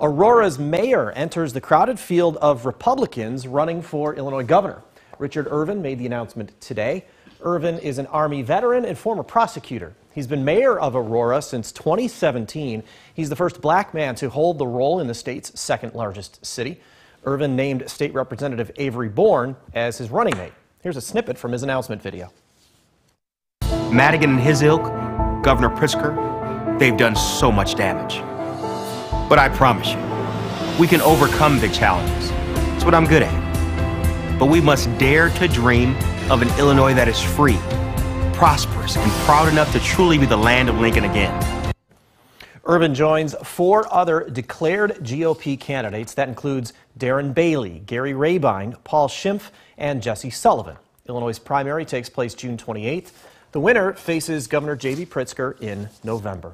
Aurora's mayor enters the crowded field of Republicans running for Illinois governor. Richard Irvin made the announcement today. Irvin is an Army veteran and former prosecutor. He's been mayor of Aurora since 2017. He's the first black man to hold the role in the state's second largest city. Irvin named State Representative Avery Bourne as his running mate. Here's a snippet from his announcement video. Madigan and his ilk, Governor Pritzker, they've done so much damage. But I promise you, we can overcome big challenges. It's what I'm good at. But we must dare to dream of an Illinois that is free, prosperous, and proud enough to truly be the land of Lincoln again. Irvin joins four other declared GOP candidates. That includes Darren Bailey, Gary Rabine, Paul Schimpf, and Jesse Sullivan. Illinois' primary takes place June 28th. The winner faces Governor J.B. Pritzker in November.